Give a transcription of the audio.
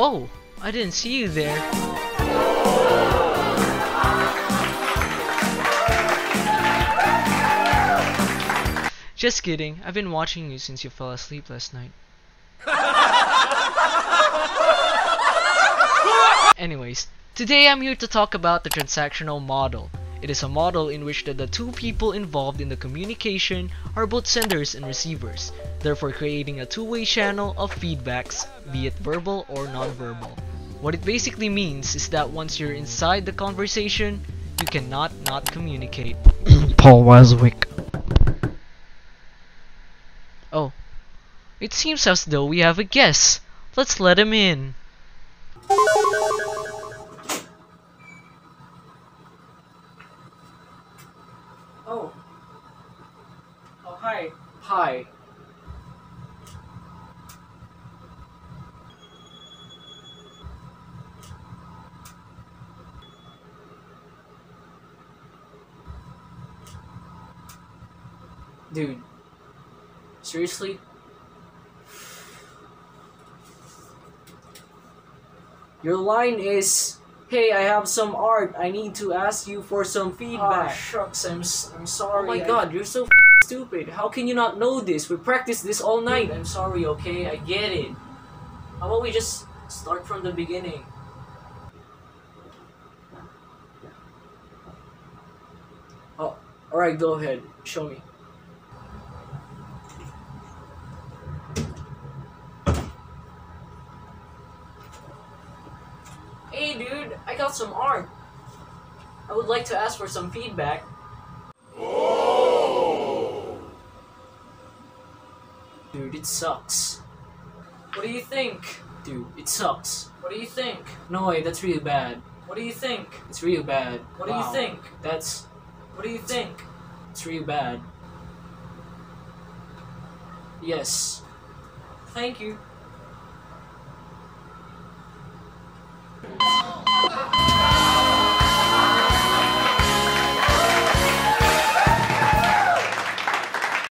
Oh, I didn't see you there. Just kidding, I've been watching you since you fell asleep last night. Anyways, today I'm here to talk about the transactional model. It is a model in which the, the two people involved in the communication are both senders and receivers, therefore creating a two-way channel of feedbacks, be it verbal or non-verbal. What it basically means is that once you're inside the conversation, you cannot not communicate. Paul Watzlawick. Oh, it seems as though we have a guest. Let's let him in. Oh. Oh, hi. Hi. Dude. Seriously? Your line is, Hey, I have some art. I need to ask you for some feedback. Ah, shucks, I'm, I'm sorry. Oh my I- god, you're so f- stupid. How can you not know this? We practiced this all night. I'm sorry, okay? I get it. How about we just start from the beginning? Oh, alright, go ahead. Show me. Hey I got some art. I would like to ask for some feedback. Dude, it sucks. What do you think? Dude, it sucks. What do you think? No way, that's really bad. What do you think? It's real bad. What do you think? That's. What do you think? It's real bad. Yes. Thank you.